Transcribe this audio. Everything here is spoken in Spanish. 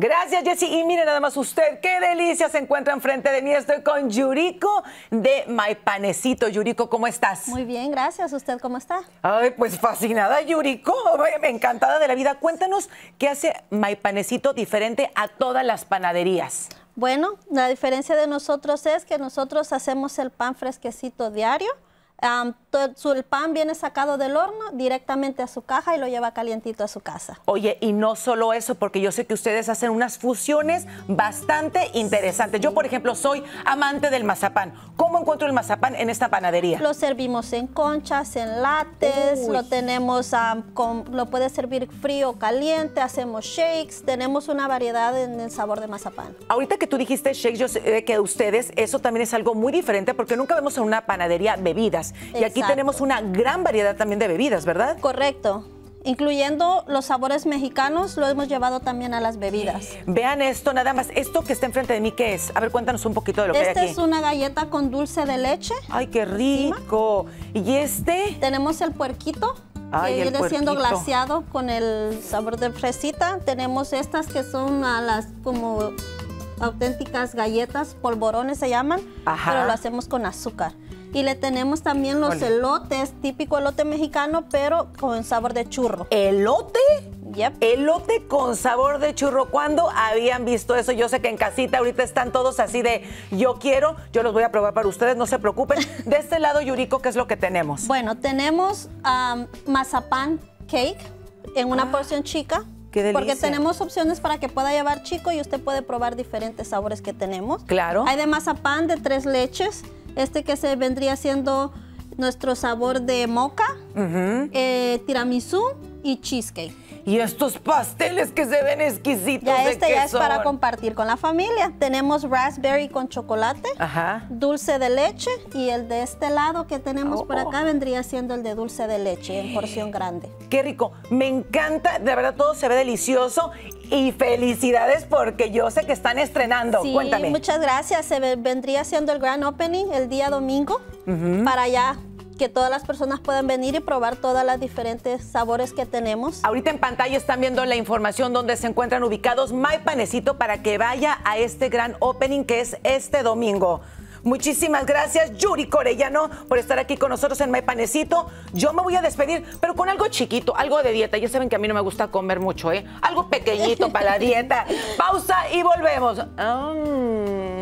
Gracias, Jessy. Y mire nada más usted, qué delicia se encuentra enfrente de mí. Estoy con Yuriko de My Panecito. Yuriko, ¿cómo estás? Muy bien, gracias. ¿Usted cómo está? Ay, pues fascinada, Yuriko. Encantada de la vida. Cuéntanos qué hace My Panecito diferente a todas las panaderías. Bueno, la diferencia de nosotros es que nosotros hacemos el pan fresquecito diario el pan viene sacado del horno directamente a su caja y lo lleva calientito a su casa. Oye, y no solo eso, porque yo sé que ustedes hacen unas fusiones bastante interesantes. Yo, por ejemplo, soy amante del mazapán. ¿Cómo encuentro el mazapán en esta panadería? Lo servimos en conchas, en lates, lo tenemos, con, lo puede servir frío o caliente, hacemos shakes, tenemos una variedad en el sabor de mazapán. Ahorita que tú dijiste shakes, yo sé que ustedes, eso también es algo muy diferente porque nunca vemos en una panadería bebidas. Y aquí tenemos una gran variedad también de bebidas, ¿verdad? Correcto incluyendo los sabores mexicanos, lo hemos llevado también a las bebidas. Vean esto, nada más. Esto que está enfrente de mí, ¿qué es? A ver, cuéntanos un poquito de lo que hay aquí. Esta es una galleta con dulce de leche. ¡Ay, qué rico! ¿Y este? Tenemos el puerquito. que viene siendo glaciado con el sabor de fresita. Tenemos estas que son a las como auténticas galletas, polvorones se llaman, pero lo hacemos con azúcar. Y le tenemos también los elotes, típico elote mexicano, pero con sabor de churro. ¿Elote? Yep. Elote con sabor de churro. ¿Cuándo habían visto eso? Yo sé que en casita ahorita están todos así de yo quiero, yo los voy a probar para ustedes, no se preocupen. De este lado, Yuriko, ¿qué es lo que tenemos? Bueno, tenemos mazapán cake en una ah, porción chica. Qué delicia. Porque tenemos opciones para que pueda llevar chico y usted puede probar diferentes sabores que tenemos. Claro. Hay de mazapán de tres leches este que se vendría siendo nuestro sabor de moca, eh, tiramisú y cheesecake. Y estos pasteles que se ven exquisitos. Ya este ya es para compartir con la familia. Tenemos raspberry con chocolate, dulce de leche y el de este lado que tenemos por acá oh. vendría siendo el de dulce de leche en porción grande. Qué rico. Me encanta, de verdad todo se ve delicioso y felicidades porque yo sé que están estrenando. Sí, Cuéntame. Muchas gracias. Se vendría siendo el grand opening el día domingo para ya que todas las personas puedan venir y probar todas las diferentes sabores que tenemos. Ahorita en pantalla están viendo la información donde se encuentran ubicados My Panecito para que vaya a este gran opening que es este domingo. Muchísimas gracias, Yuri Corellano, por estar aquí con nosotros en My Panecito. Yo me voy a despedir, pero con algo chiquito, algo de dieta. Ya saben que a mí no me gusta comer mucho, ¿eh? Algo pequeñito para la dieta. Pausa y volvemos. Mm.